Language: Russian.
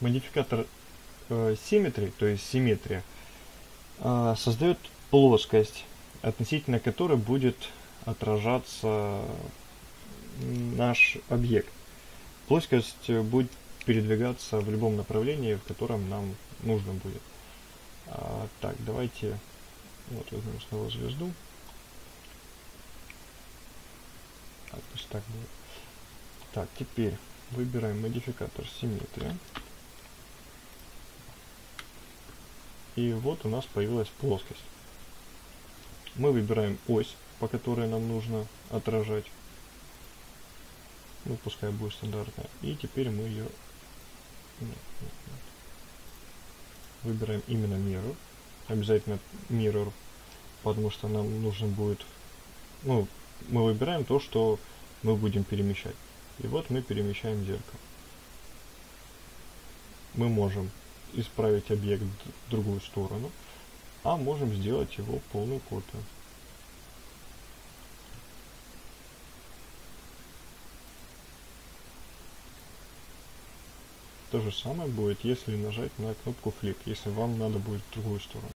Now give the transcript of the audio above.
модификатор э, то есть симметрия, э, создает плоскость, относительно которой будет отражаться наш объект. Плоскость будет передвигаться в любом направлении, в котором нам нужно будет. А, так, давайте вот возьмем снова звезду. Так, пусть так будет. Так, теперь выбираем модификатор симметрия. И вот у нас появилась плоскость. Мы выбираем ось, по которой нам нужно отражать. Ну, пускай будет стандартная. И теперь мы ее... Нет, нет, нет. Выбираем именно mirror. Обязательно mirror, потому что нам нужен будет... Ну, мы выбираем то, что мы будем перемещать. И вот мы перемещаем зеркало. Мы можем исправить объект в другую сторону, а можем сделать его полную копию. То же самое будет, если нажать на кнопку Flip, если вам надо будет в другую сторону.